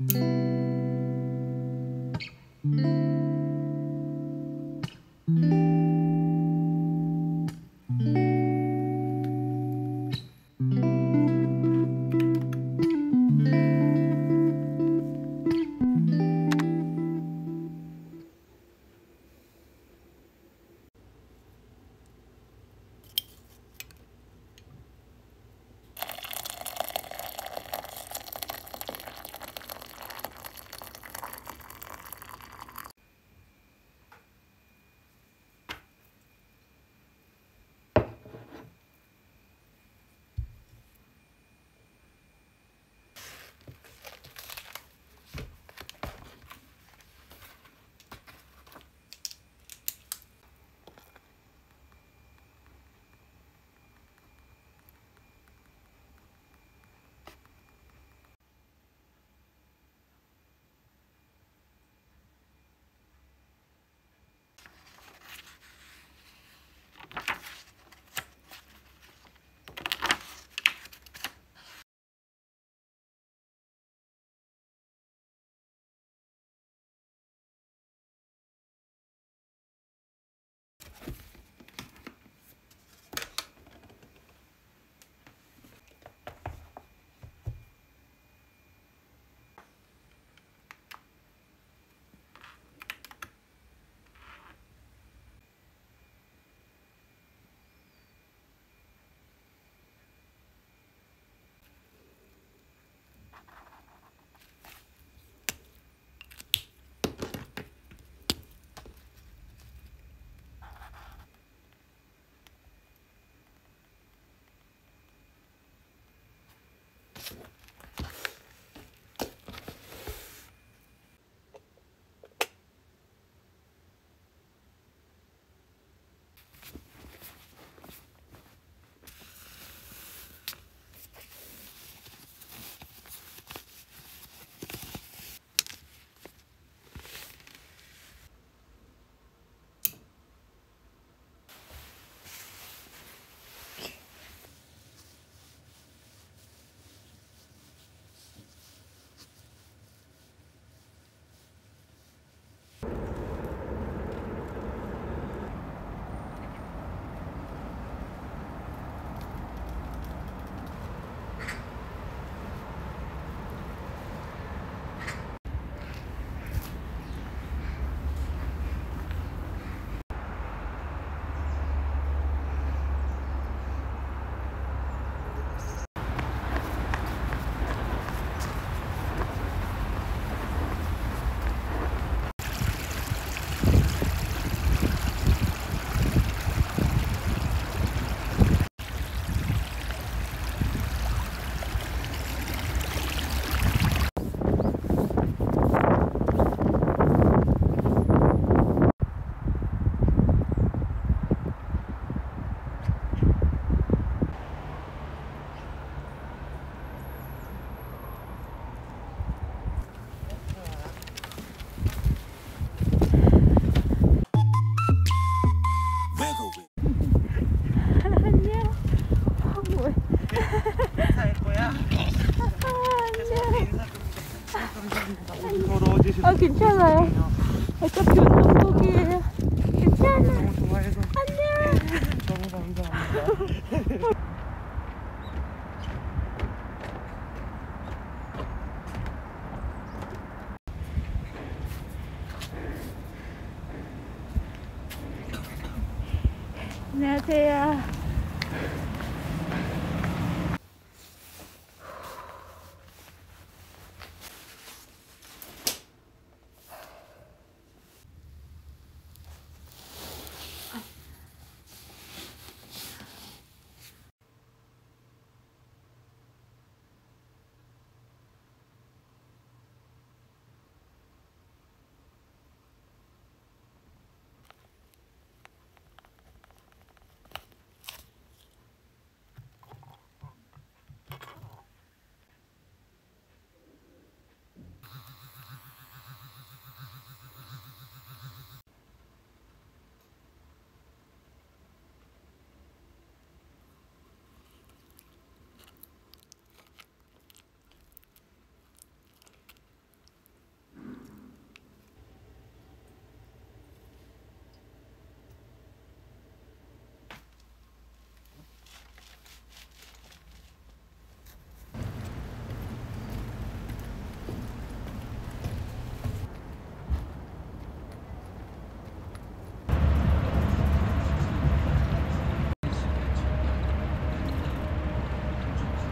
안 안녕하세요.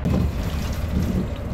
うん。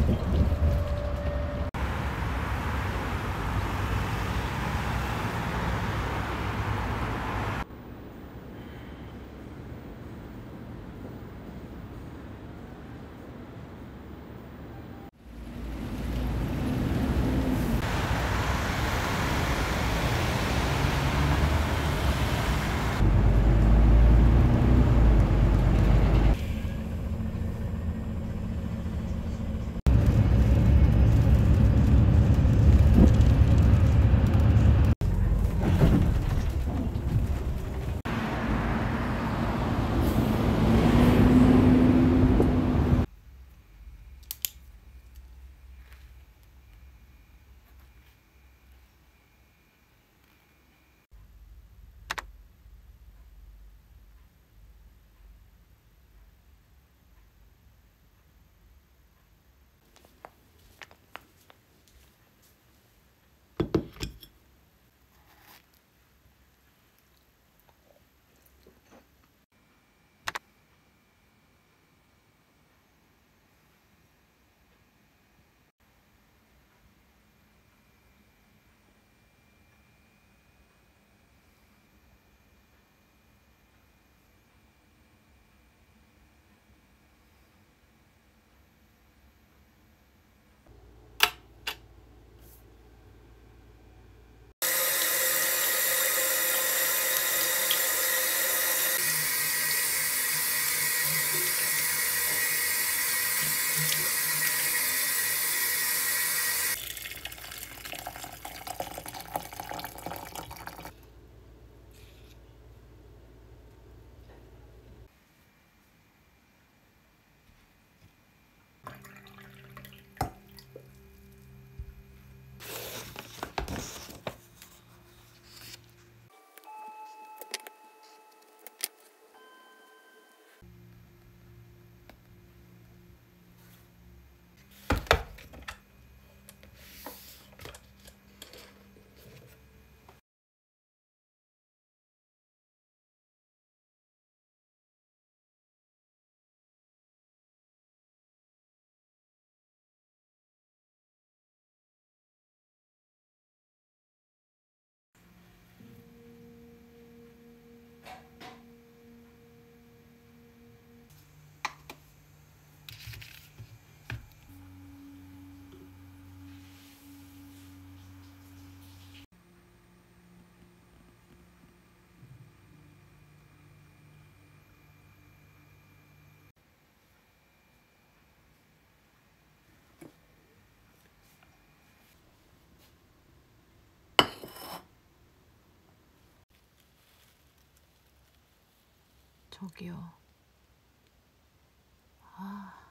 저기요. 아.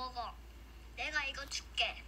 먹어. 내가 이거 줄게.